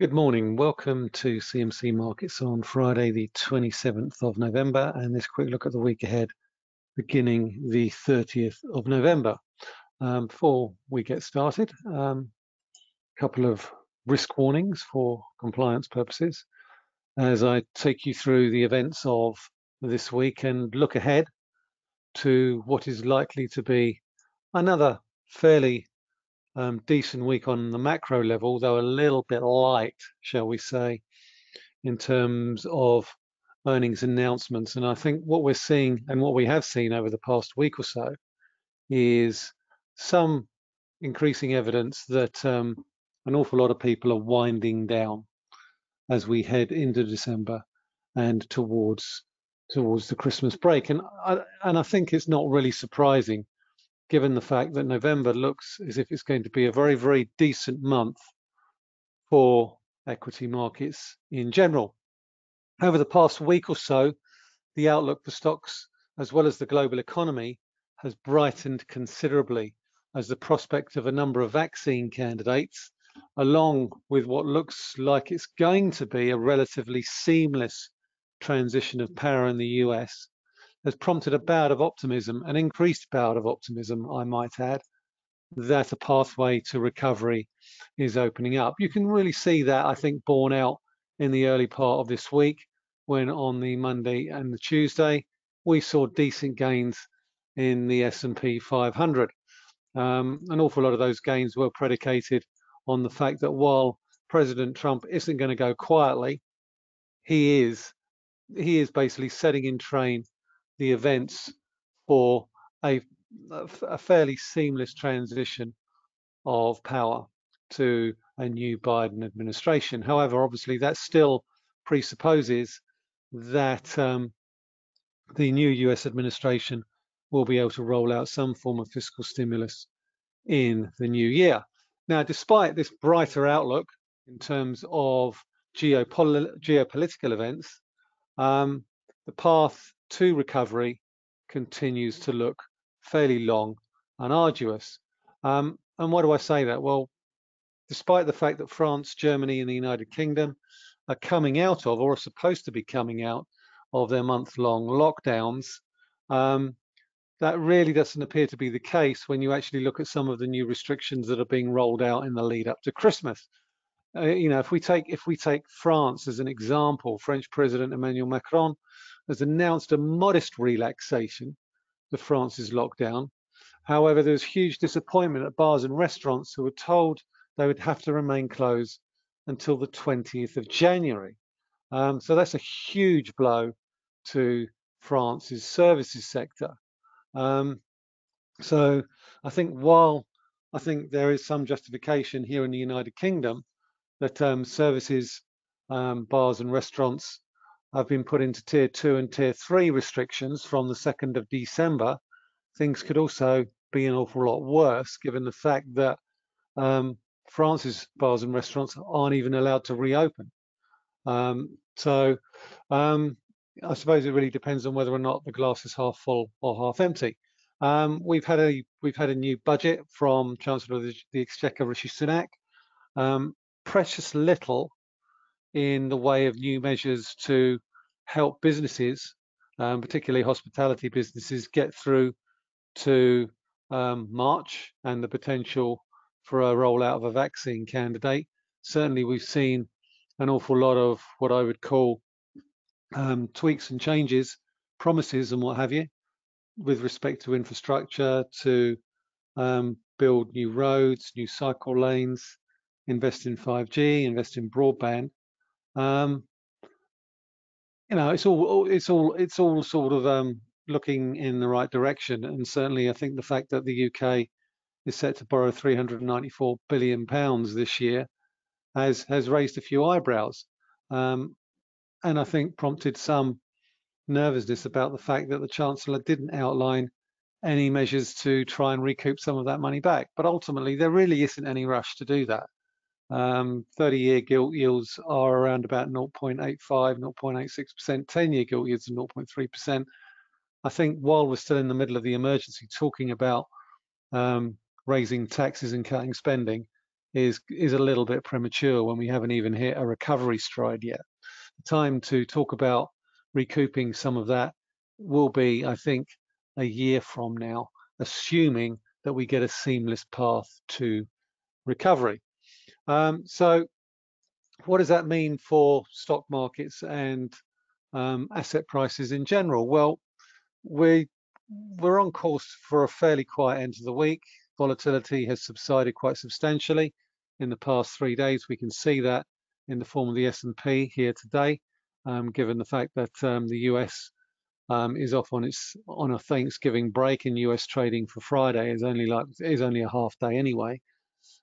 Good morning. Welcome to CMC Markets on Friday, the 27th of November, and this quick look at the week ahead, beginning the 30th of November. Um, before we get started, a um, couple of risk warnings for compliance purposes as I take you through the events of this week and look ahead to what is likely to be another fairly um, decent week on the macro level, though a little bit light, shall we say, in terms of earnings announcements. And I think what we're seeing and what we have seen over the past week or so is some increasing evidence that um, an awful lot of people are winding down as we head into December and towards towards the Christmas break. And I, and I think it's not really surprising given the fact that November looks as if it's going to be a very, very decent month for equity markets in general. Over the past week or so, the outlook for stocks as well as the global economy has brightened considerably as the prospect of a number of vaccine candidates, along with what looks like it's going to be a relatively seamless transition of power in the US, has prompted a bout of optimism, an increased bout of optimism, I might add, that a pathway to recovery is opening up. You can really see that, I think, borne out in the early part of this week when on the Monday and the Tuesday, we saw decent gains in the S&P 500. Um, an awful lot of those gains were predicated on the fact that while President Trump isn't going to go quietly, he is he is basically setting in train the events for a, a fairly seamless transition of power to a new Biden administration. However, obviously that still presupposes that um, the new US administration will be able to roll out some form of fiscal stimulus in the new year. Now, despite this brighter outlook in terms of geopolitical events, um, the path to recovery continues to look fairly long and arduous. Um, and why do I say that? Well, despite the fact that France, Germany, and the United Kingdom are coming out of, or are supposed to be coming out of their month-long lockdowns, um, that really doesn't appear to be the case when you actually look at some of the new restrictions that are being rolled out in the lead up to Christmas. Uh, you know, if we take if we take France as an example, French President Emmanuel Macron has announced a modest relaxation of France's lockdown. However, there was huge disappointment at bars and restaurants who were told they would have to remain closed until the 20th of January. Um, so that's a huge blow to France's services sector. Um, so I think while I think there is some justification here in the United Kingdom that um, services, um, bars and restaurants have been put into tier two and tier three restrictions from the 2nd of December, things could also be an awful lot worse given the fact that um, France's bars and restaurants aren't even allowed to reopen. Um, so um, I suppose it really depends on whether or not the glass is half full or half empty. Um, we've had a we've had a new budget from Chancellor of the, the Exchequer Rishi Sunak. Um, precious little in the way of new measures to help businesses, um, particularly hospitality businesses, get through to um, March and the potential for a rollout of a vaccine candidate. Certainly, we've seen an awful lot of what I would call um, tweaks and changes, promises and what have you, with respect to infrastructure, to um, build new roads, new cycle lanes, invest in 5G, invest in broadband. Um, you know, it's all it's all it's all sort of um, looking in the right direction, and certainly I think the fact that the UK is set to borrow 394 billion pounds this year has has raised a few eyebrows, um, and I think prompted some nervousness about the fact that the Chancellor didn't outline any measures to try and recoup some of that money back. But ultimately, there really isn't any rush to do that. 30-year um, gilt yields are around about 0.85, 0.86%, 10-year gilt yields are 0.3%. I think while we're still in the middle of the emergency talking about um, raising taxes and cutting spending, is is a little bit premature when we haven't even hit a recovery stride yet. The time to talk about recouping some of that will be, I think, a year from now, assuming that we get a seamless path to recovery. Um, so what does that mean for stock markets and um, asset prices in general? Well, we we're on course for a fairly quiet end of the week. Volatility has subsided quite substantially in the past three days. We can see that in the form of the S&P here today, um, given the fact that um, the US um, is off on its on a Thanksgiving break in US trading for Friday is only like is only a half day anyway.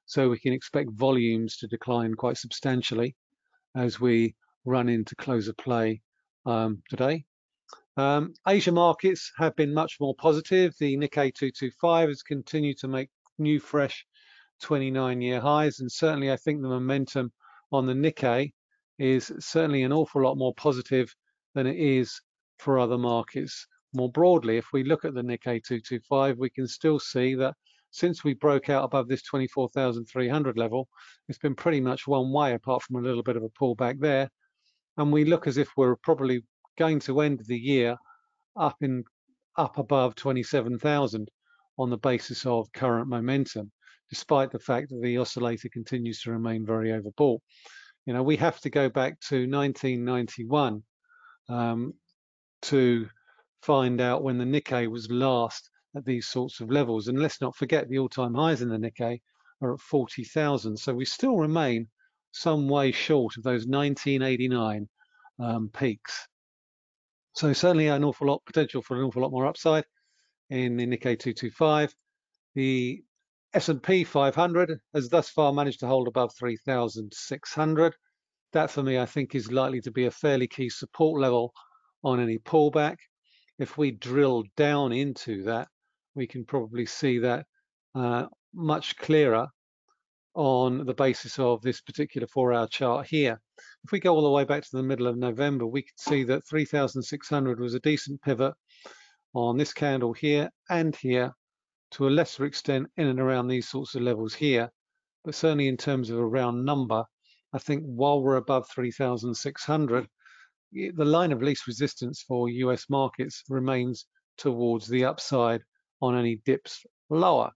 So we can expect volumes to decline quite substantially as we run into close of play um, today. Um, Asia markets have been much more positive. The Nikkei 225 has continued to make new fresh 29 year highs and certainly I think the momentum on the Nikkei is certainly an awful lot more positive than it is for other markets more broadly. If we look at the Nikkei 225 we can still see that since we broke out above this 24,300 level, it's been pretty much one way apart from a little bit of a pullback there. And we look as if we're probably going to end the year up in up above 27,000 on the basis of current momentum, despite the fact that the oscillator continues to remain very overbought. You know, we have to go back to 1991 um, to find out when the Nikkei was last at these sorts of levels. And let's not forget the all-time highs in the Nikkei are at 40,000. So we still remain some way short of those 1989 um, peaks. So certainly an awful lot potential for an awful lot more upside in the Nikkei 225. The S&P 500 has thus far managed to hold above 3,600. That for me, I think is likely to be a fairly key support level on any pullback. If we drill down into that, we can probably see that uh, much clearer on the basis of this particular four hour chart here. If we go all the way back to the middle of November, we can see that 3,600 was a decent pivot on this candle here and here to a lesser extent in and around these sorts of levels here. But certainly in terms of a round number, I think while we're above 3,600, the line of least resistance for US markets remains towards the upside on any dips lower.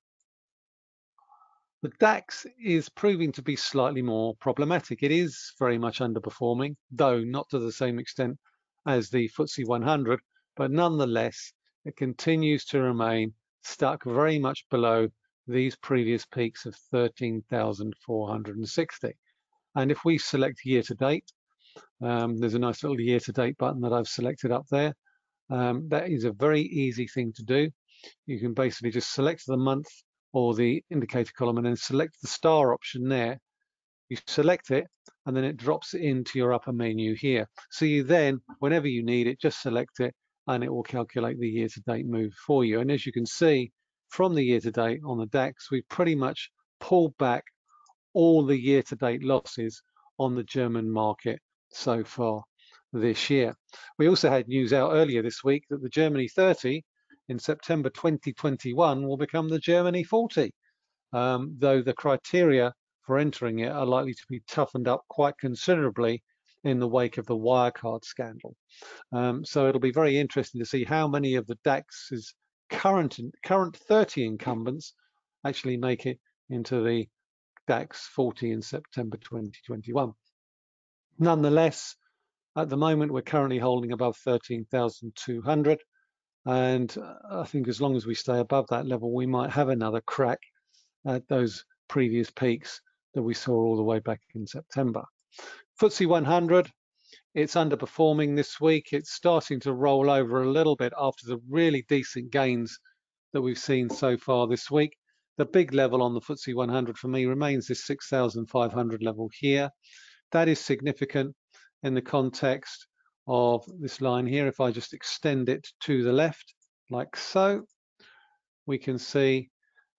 The DAX is proving to be slightly more problematic. It is very much underperforming, though not to the same extent as the FTSE 100, but nonetheless, it continues to remain stuck very much below these previous peaks of 13,460. And if we select year to date, um, there's a nice little year to date button that I've selected up there. Um, that is a very easy thing to do you can basically just select the month or the indicator column and then select the star option there. You select it and then it drops it into your upper menu here. So you then, whenever you need it, just select it and it will calculate the year-to-date move for you. And as you can see from the year-to-date on the DAX, we've pretty much pulled back all the year-to-date losses on the German market so far this year. We also had news out earlier this week that the Germany 30 in September 2021 will become the Germany 40, um, though the criteria for entering it are likely to be toughened up quite considerably in the wake of the Wirecard scandal. Um, so it'll be very interesting to see how many of the DAX's current current 30 incumbents actually make it into the DAX 40 in September 2021. Nonetheless, at the moment, we're currently holding above 13,200. And uh, I think as long as we stay above that level, we might have another crack at those previous peaks that we saw all the way back in September. FTSE 100, it's underperforming this week. It's starting to roll over a little bit after the really decent gains that we've seen so far this week. The big level on the FTSE 100 for me remains this 6,500 level here. That is significant in the context of this line here, if I just extend it to the left, like so, we can see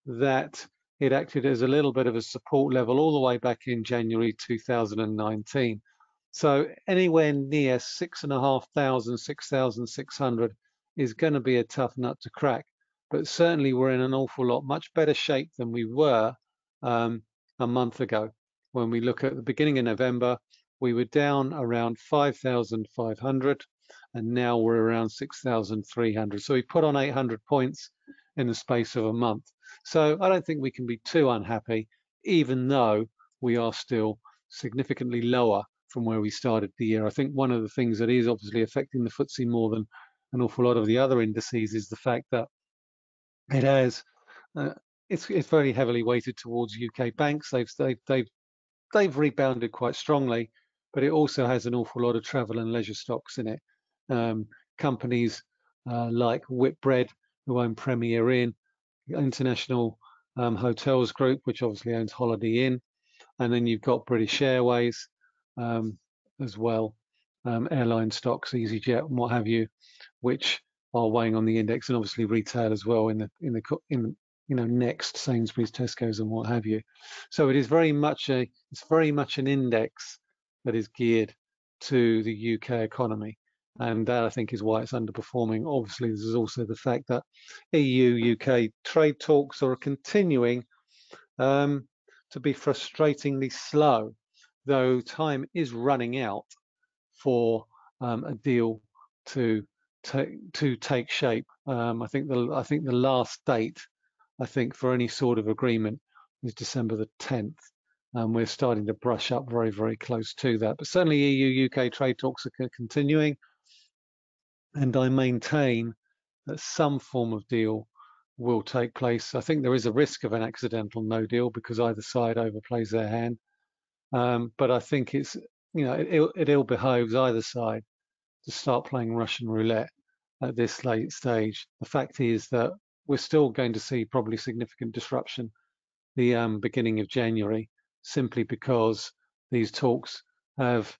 that it acted as a little bit of a support level all the way back in January 2019. So anywhere near six and a half thousand, 6,600 is going to be a tough nut to crack. But certainly we're in an awful lot much better shape than we were um, a month ago. When we look at the beginning of November, we were down around 5,500 and now we're around 6,300. So we put on 800 points in the space of a month. So I don't think we can be too unhappy, even though we are still significantly lower from where we started the year. I think one of the things that is obviously affecting the FTSE more than an awful lot of the other indices is the fact that it has uh, it's it's very heavily weighted towards UK banks. They've they've they've they've rebounded quite strongly, but it also has an awful lot of travel and leisure stocks in it. Um, companies uh, like Whitbread, who own Premier Inn, International um, Hotels Group, which obviously owns Holiday Inn, and then you've got British Airways um, as well, um, airline stocks, EasyJet, and what have you, which are weighing on the index, and obviously retail as well in the in the in you know next Sainsbury's, Tesco's, and what have you. So it is very much a it's very much an index that is geared to the UK economy, and that I think is why it's underperforming. Obviously, there's also the fact that EU UK trade talks are continuing um, to be frustratingly slow, though time is running out for um, a deal to take to take shape. Um, I think the I think the last date, I think for any sort of agreement is December the 10th. And we're starting to brush up very, very close to that. But certainly EU UK trade talks are continuing. And I maintain that some form of deal will take place. I think there is a risk of an accidental no deal because either side overplays their hand. Um, but I think it's, you know, it, it ill behoves either side to start playing Russian roulette at this late stage. The fact is that we're still going to see probably significant disruption the um, beginning of January, simply because these talks have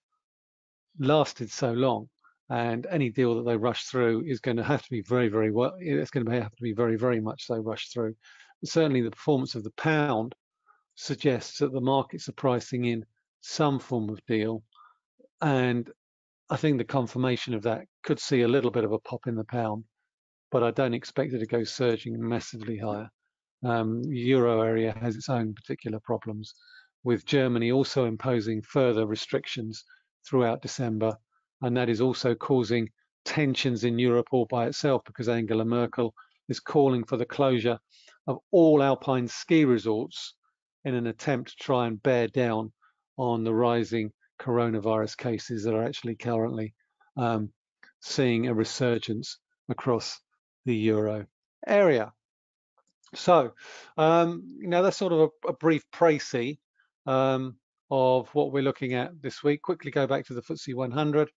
lasted so long, and any deal that they rush through is going to have to be very, very well. It's going to have to be very, very much so rushed through. Certainly, the performance of the pound suggests that the markets are pricing in some form of deal, and I think the confirmation of that could see a little bit of a pop in the pound, but I don't expect it to go surging massively higher. Um, Euro area has its own particular problems, with Germany also imposing further restrictions throughout December, and that is also causing tensions in Europe all by itself because Angela Merkel is calling for the closure of all alpine ski resorts in an attempt to try and bear down on the rising coronavirus cases that are actually currently um, seeing a resurgence across the euro area. So, um, you know, that's sort of a, a brief précis um, of what we're looking at this week. Quickly go back to the FTSE 100.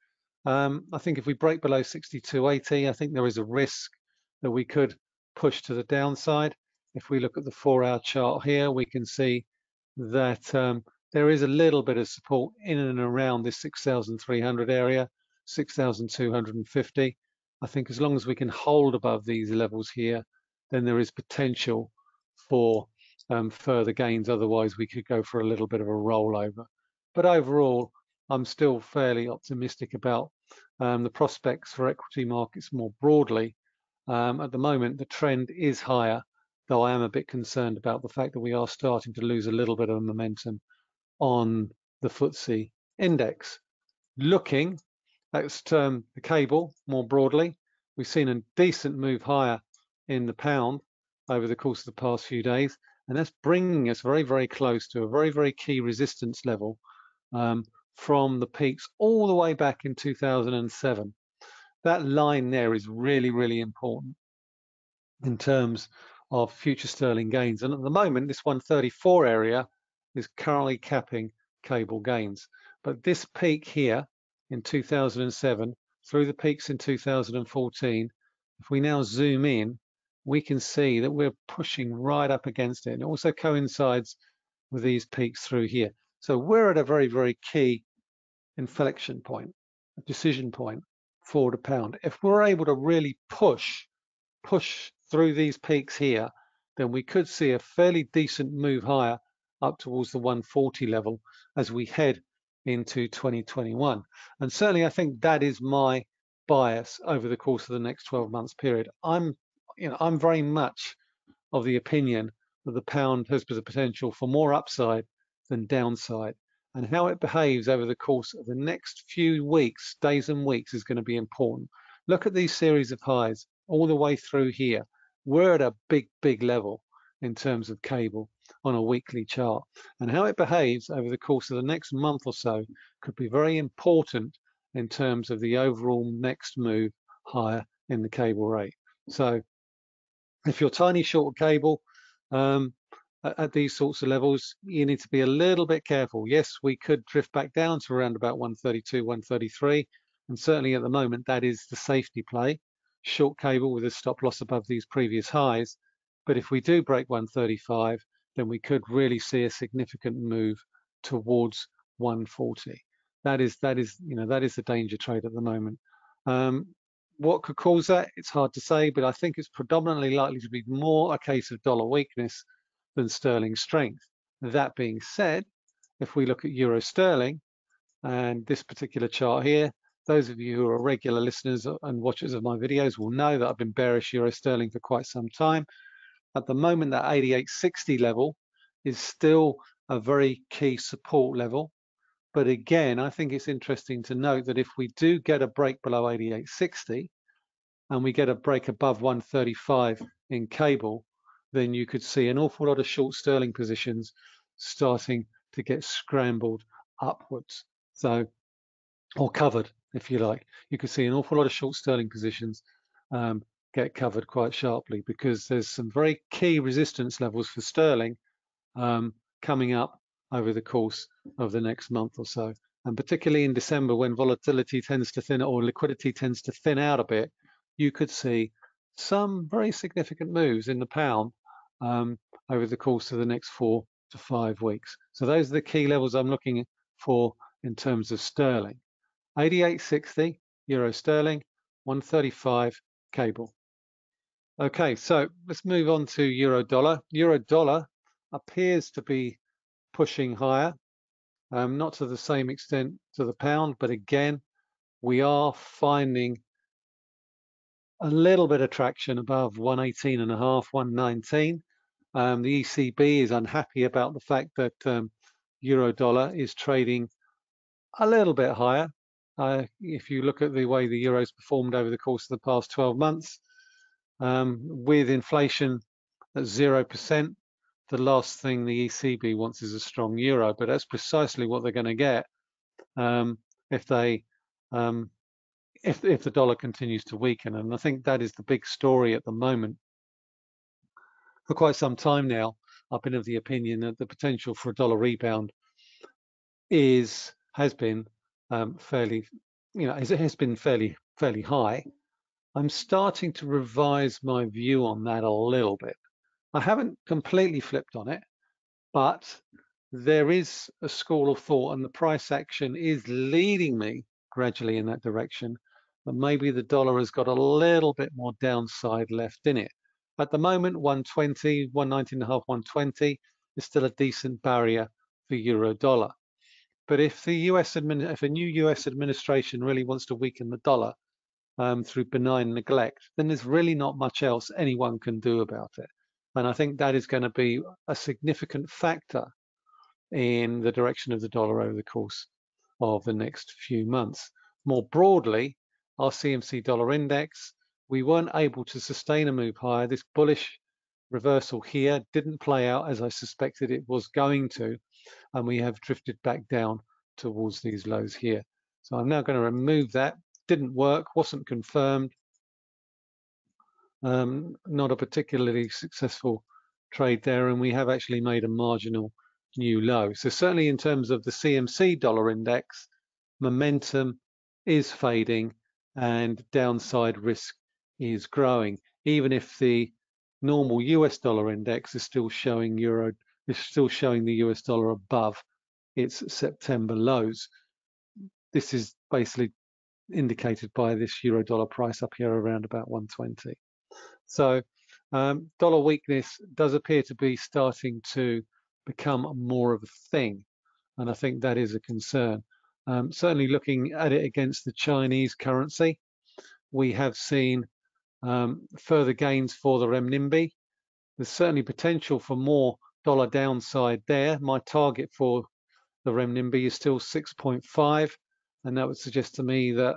Um, I think if we break below 62.80, I think there is a risk that we could push to the downside. If we look at the four-hour chart here, we can see that um, there is a little bit of support in and around this 6,300 area, 6,250. I think as long as we can hold above these levels here, then there is potential for um, further gains. Otherwise, we could go for a little bit of a rollover. But overall, I'm still fairly optimistic about um, the prospects for equity markets more broadly. Um, at the moment, the trend is higher, though I am a bit concerned about the fact that we are starting to lose a little bit of momentum on the FTSE index. Looking at um, the cable more broadly, we've seen a decent move higher in the pound over the course of the past few days, and that's bringing us very, very close to a very, very key resistance level um, from the peaks all the way back in 2007. That line there is really, really important in terms of future sterling gains. And at the moment, this 134 area is currently capping cable gains. But this peak here in 2007 through the peaks in 2014, if we now zoom in, we can see that we're pushing right up against it. And it also coincides with these peaks through here. So we're at a very, very key inflection point, a decision point for the pound. If we're able to really push, push through these peaks here, then we could see a fairly decent move higher up towards the 140 level as we head into 2021. And certainly I think that is my bias over the course of the next 12 months period. I'm, you know, I'm very much of the opinion that the pound has the potential for more upside than downside. And how it behaves over the course of the next few weeks, days and weeks is going to be important. Look at these series of highs all the way through here. We're at a big, big level in terms of cable on a weekly chart. And how it behaves over the course of the next month or so could be very important in terms of the overall next move higher in the cable rate. So if you're tiny short cable um, at these sorts of levels, you need to be a little bit careful. Yes, we could drift back down to around about 132, 133, and certainly at the moment that is the safety play. Short cable with a stop loss above these previous highs. But if we do break 135, then we could really see a significant move towards 140. That is that is you know that is the danger trade at the moment. Um, what could cause that? It's hard to say, but I think it's predominantly likely to be more a case of dollar weakness than sterling strength. That being said, if we look at euro sterling and this particular chart here, those of you who are regular listeners and watchers of my videos will know that I've been bearish euro sterling for quite some time. At the moment, that 88.60 level is still a very key support level. But again, I think it's interesting to note that if we do get a break below 88.60 and we get a break above 135 in cable, then you could see an awful lot of short sterling positions starting to get scrambled upwards. So, or covered, if you like. You could see an awful lot of short sterling positions um, get covered quite sharply because there's some very key resistance levels for sterling um, coming up over the course of the next month or so. And particularly in December, when volatility tends to thin or liquidity tends to thin out a bit, you could see some very significant moves in the pound um, over the course of the next four to five weeks. So those are the key levels I'm looking for in terms of sterling. 88.60 euro sterling, 135 cable. Okay, so let's move on to euro dollar. Euro dollar appears to be pushing higher, um, not to the same extent to the pound, but again, we are finding a little bit of traction above 118 and a half, 119. Um, the ECB is unhappy about the fact that um, euro dollar is trading a little bit higher. Uh, if you look at the way the euro's performed over the course of the past 12 months, um, with inflation at 0%, the last thing the ECB wants is a strong euro, but that's precisely what they're going to get um, if they um, if if the dollar continues to weaken. And I think that is the big story at the moment. For quite some time now, I've been of the opinion that the potential for a dollar rebound is has been um, fairly, you know, it has been fairly fairly high. I'm starting to revise my view on that a little bit. I haven't completely flipped on it, but there is a school of thought and the price action is leading me gradually in that direction. But maybe the dollar has got a little bit more downside left in it. At the moment, 120, 119 and a half, 120 is still a decent barrier for euro dollar. But if the US if a new US administration really wants to weaken the dollar um, through benign neglect, then there's really not much else anyone can do about it. And I think that is going to be a significant factor in the direction of the dollar over the course of the next few months. More broadly, our CMC dollar index, we weren't able to sustain a move higher. This bullish reversal here didn't play out as I suspected it was going to, and we have drifted back down towards these lows here. So I'm now going to remove that. Didn't work, wasn't confirmed um, not a particularly successful trade there, and we have actually made a marginal new low. So certainly in terms of the CMC dollar index, momentum is fading and downside risk is growing, even if the normal US dollar index is still showing euro is still showing the US dollar above its September lows. This is basically indicated by this euro dollar price up here around about 120. So um, dollar weakness does appear to be starting to become more of a thing. And I think that is a concern. Um, certainly looking at it against the Chinese currency, we have seen um, further gains for the renminbi. There's certainly potential for more dollar downside there. My target for the renminbi is still 6.5, and that would suggest to me that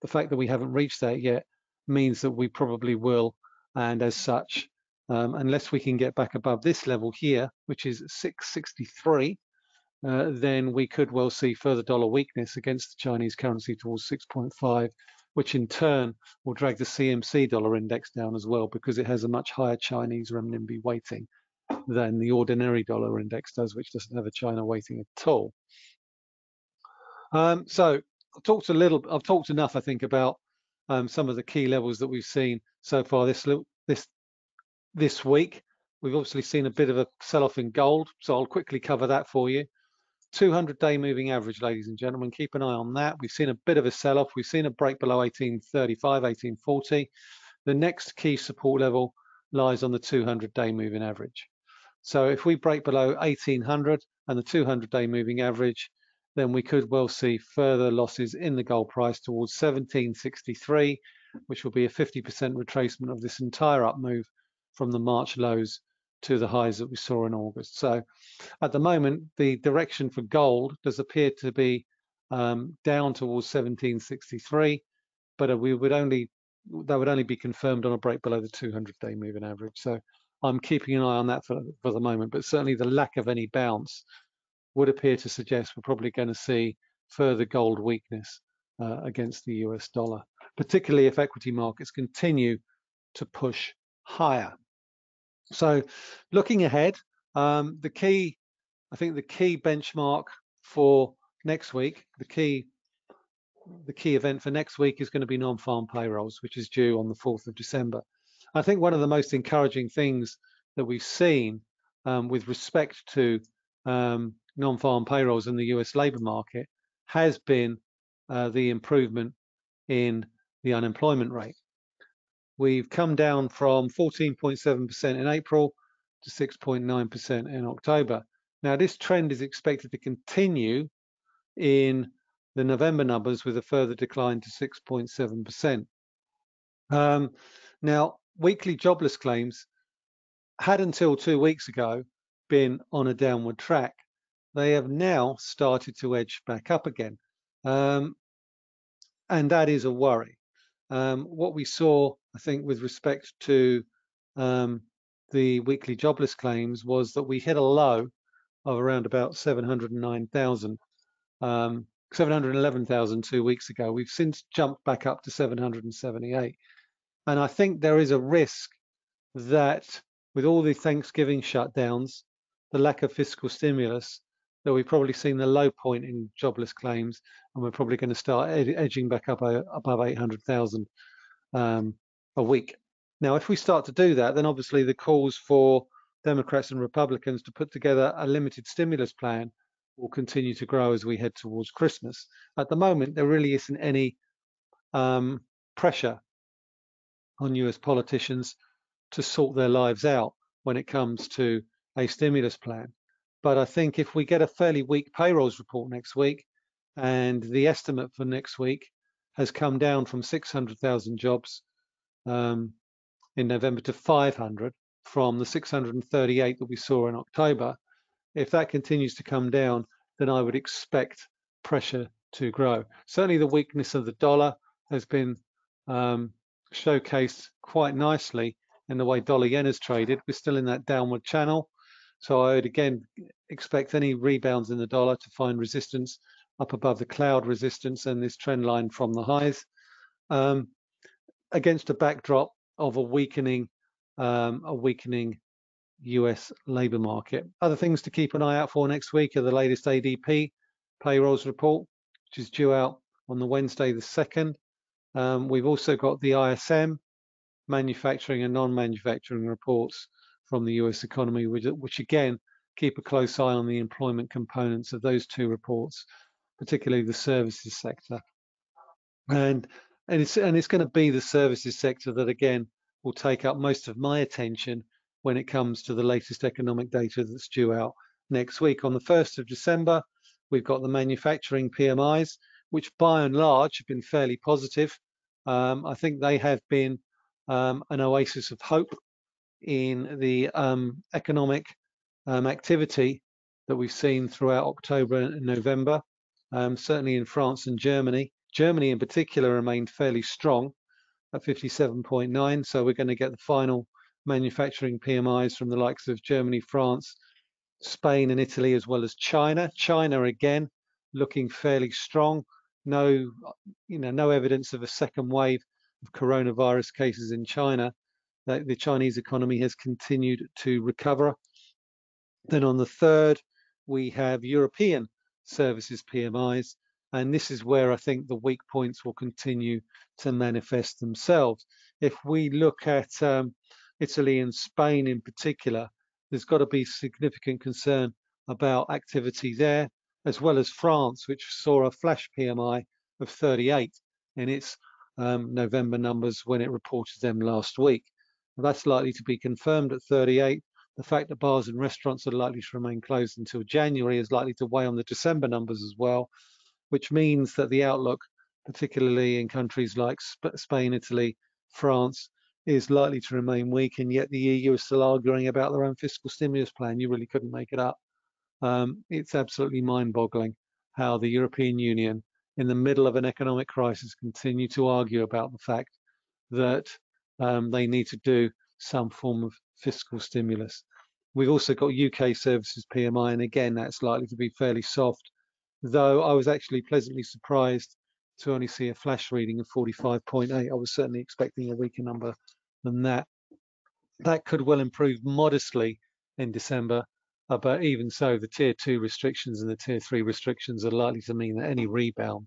the fact that we haven't reached that yet means that we probably will, and as such, um, unless we can get back above this level here, which is 663, uh, then we could well see further dollar weakness against the Chinese currency towards 6.5, which in turn will drag the CMC dollar index down as well because it has a much higher Chinese renminbi weighting than the ordinary dollar index does, which doesn't have a China weighting at all. Um, so I've talked a little, I've talked enough, I think, about um, some of the key levels that we've seen so far this this this week. We've obviously seen a bit of a sell-off in gold, so I'll quickly cover that for you. 200-day moving average, ladies and gentlemen, keep an eye on that. We've seen a bit of a sell-off. We've seen a break below 1835, 1840. The next key support level lies on the 200-day moving average. So if we break below 1800 and the 200-day moving average, then we could well see further losses in the gold price towards 1763, which will be a 50% retracement of this entire up move from the March lows to the highs that we saw in August. So at the moment, the direction for gold does appear to be um, down towards 1763, but we would only that would only be confirmed on a break below the 200-day moving average. So I'm keeping an eye on that for, for the moment, but certainly the lack of any bounce would appear to suggest we're probably going to see further gold weakness uh, against the US dollar, particularly if equity markets continue to push higher. So looking ahead, um, the key, I think the key benchmark for next week, the key the key event for next week is going to be non-farm payrolls, which is due on the 4th of December. I think one of the most encouraging things that we've seen um, with respect to um, non-farm payrolls in the US labour market has been uh, the improvement in the unemployment rate. We've come down from 14.7% in April to 6.9% in October. Now, this trend is expected to continue in the November numbers with a further decline to 6.7%. Um, now, weekly jobless claims had until two weeks ago been on a downward track they have now started to edge back up again. Um, and that is a worry. Um, what we saw, I think, with respect to um, the weekly jobless claims was that we hit a low of around about 709,000, um, 711,000 two weeks ago. We've since jumped back up to 778. And I think there is a risk that with all the Thanksgiving shutdowns, the lack of fiscal stimulus, that we've probably seen the low point in jobless claims, and we're probably going to start ed edging back up above 800,000 um, a week. Now, if we start to do that, then obviously the calls for Democrats and Republicans to put together a limited stimulus plan will continue to grow as we head towards Christmas. At the moment, there really isn't any um, pressure on US politicians to sort their lives out when it comes to a stimulus plan. But I think if we get a fairly weak payrolls report next week, and the estimate for next week has come down from 600,000 jobs um, in November to 500 from the 638 that we saw in October. If that continues to come down, then I would expect pressure to grow. Certainly the weakness of the dollar has been um, showcased quite nicely in the way dollar yen has traded. We're still in that downward channel. So I would again expect any rebounds in the dollar to find resistance up above the cloud resistance and this trend line from the highs um, against a backdrop of a weakening um, a weakening US labor market. Other things to keep an eye out for next week are the latest ADP payrolls report, which is due out on the Wednesday the 2nd. Um, we've also got the ISM manufacturing and non-manufacturing reports from the US economy, which, which again, keep a close eye on the employment components of those two reports, particularly the services sector. And, and it's, and it's going to be the services sector that, again, will take up most of my attention when it comes to the latest economic data that's due out next week. On the 1st of December, we've got the manufacturing PMIs, which by and large have been fairly positive. Um, I think they have been um, an oasis of hope in the um, economic um, activity that we've seen throughout October and November, um, certainly in France and Germany. Germany in particular remained fairly strong at 57.9. So we're going to get the final manufacturing PMIs from the likes of Germany, France, Spain and Italy, as well as China. China again looking fairly strong. No, you know, no evidence of a second wave of coronavirus cases in China. The Chinese economy has continued to recover. Then on the third, we have European services PMIs, and this is where I think the weak points will continue to manifest themselves. If we look at um, Italy and Spain in particular, there's got to be significant concern about activity there, as well as France, which saw a flash PMI of 38 in its um, November numbers when it reported them last week. That's likely to be confirmed at 38. The fact that bars and restaurants are likely to remain closed until January is likely to weigh on the December numbers as well, which means that the outlook, particularly in countries like Sp Spain, Italy, France, is likely to remain weak. And yet the EU is still arguing about their own fiscal stimulus plan. You really couldn't make it up. Um, it's absolutely mind-boggling how the European Union, in the middle of an economic crisis, continue to argue about the fact that um, they need to do some form of fiscal stimulus. We've also got UK services PMI, and again, that's likely to be fairly soft though I was actually pleasantly surprised to only see a flash reading of 45.8. I was certainly expecting a weaker number than that. That could well improve modestly in December, uh, but even so, the tier two restrictions and the tier three restrictions are likely to mean that any rebound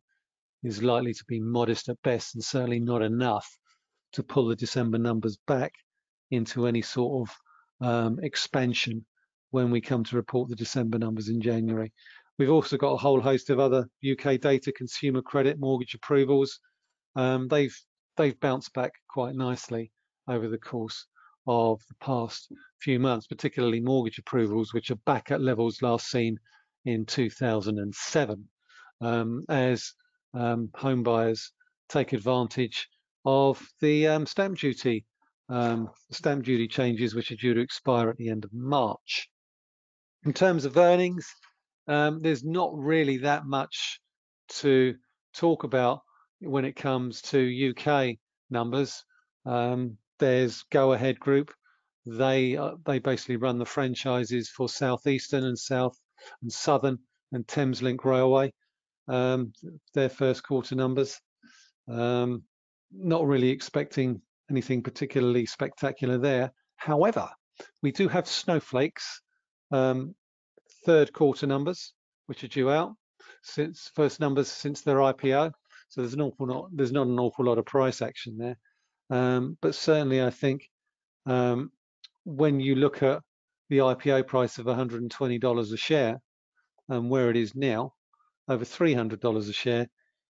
is likely to be modest at best and certainly not enough to pull the December numbers back into any sort of um, expansion when we come to report the December numbers in January. We've also got a whole host of other UK data, consumer credit, mortgage approvals. Um, they've they've bounced back quite nicely over the course of the past few months, particularly mortgage approvals, which are back at levels last seen in 2007, um, as um, home buyers take advantage of the um, stamp duty um, stamp duty changes, which are due to expire at the end of March. In terms of earnings, um, there's not really that much to talk about when it comes to UK numbers. Um, there's Go Ahead Group. They uh, they basically run the franchises for Southeastern and South and Southern and Thameslink Railway. Um, their first quarter numbers. Um, not really expecting anything particularly spectacular there. However, we do have Snowflake's um, third quarter numbers, which are due out since first numbers since their IPO. So there's an awful not there's not an awful lot of price action there, um, but certainly I think um, when you look at the IPO price of $120 a share and where it is now, over $300 a share,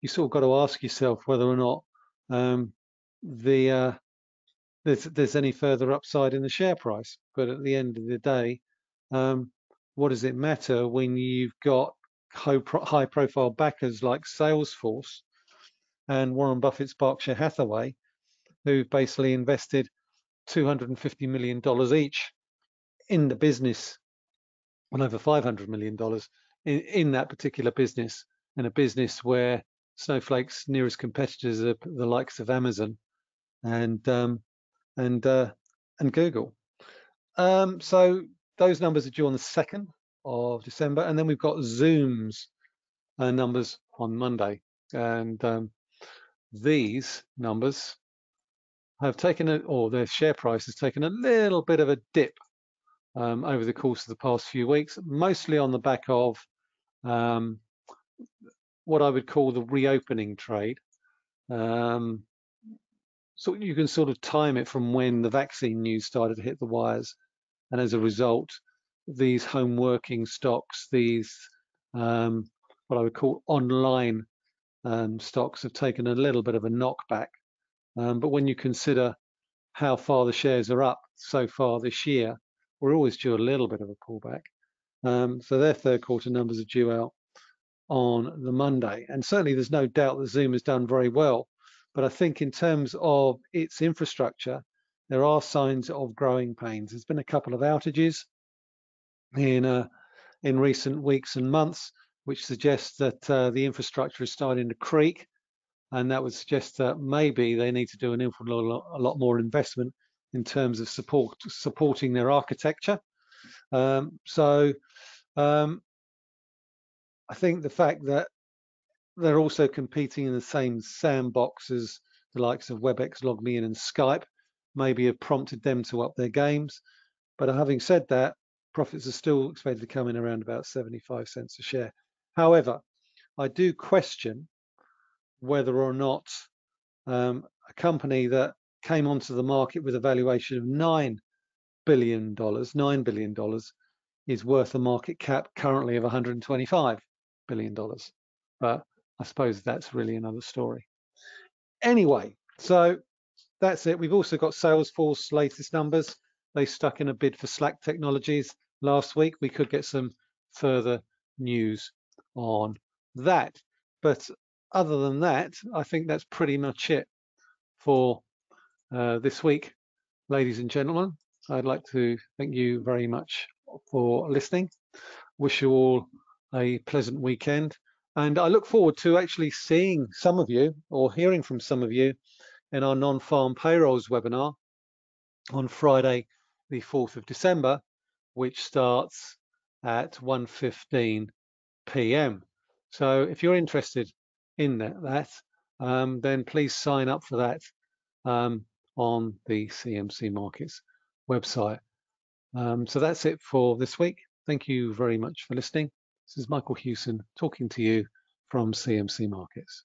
you sort of got to ask yourself whether or not um, the uh, there's there's any further upside in the share price. But at the end of the day, um, what does it matter when you've got high profile backers like Salesforce and Warren Buffett's Berkshire Hathaway, who've basically invested $250 million each in the business and over $500 million in, in that particular business and a business where Snowflake's nearest competitors are the likes of Amazon and um, and uh, and Google. Um, so those numbers are due on the 2nd of December. And then we've got Zoom's uh, numbers on Monday. And um, these numbers have taken, a, or their share price has taken a little bit of a dip um, over the course of the past few weeks, mostly on the back of um, what I would call the reopening trade. Um, so you can sort of time it from when the vaccine news started to hit the wires and as a result, these home working stocks, these um, what I would call online um, stocks have taken a little bit of a knockback. Um, but when you consider how far the shares are up so far this year, we're always due a little bit of a pullback. Um, so their third quarter numbers are due out on the Monday. And certainly there's no doubt that Zoom has done very well. But I think in terms of its infrastructure, there are signs of growing pains. There's been a couple of outages. in uh, in recent weeks and months, which suggests that uh, the infrastructure is starting to creak, and that would suggest that maybe they need to do an awful lot, a lot more investment in terms of support supporting their architecture. Um, so um, I think the fact that they're also competing in the same sandbox as the likes of WebEx, LogMeIn, and Skype maybe have prompted them to up their games. But having said that, profits are still expected to come in around about 75 cents a share. However, I do question whether or not um, a company that came onto the market with a valuation of $9 billion, $9 billion is worth a market cap currently of $125 billion. dollars. But I suppose that's really another story. Anyway, so that's it. We've also got Salesforce latest numbers. They stuck in a bid for Slack Technologies last week. We could get some further news on that. But other than that, I think that's pretty much it for uh, this week, ladies and gentlemen. I'd like to thank you very much for listening. Wish you all a pleasant weekend. And I look forward to actually seeing some of you or hearing from some of you in our non-farm payrolls webinar on Friday, the 4th of December, which starts at 1.15 p.m. So if you're interested in that, that um, then please sign up for that um, on the CMC Markets website. Um, so that's it for this week. Thank you very much for listening. This is Michael Hewson talking to you from CMC Markets.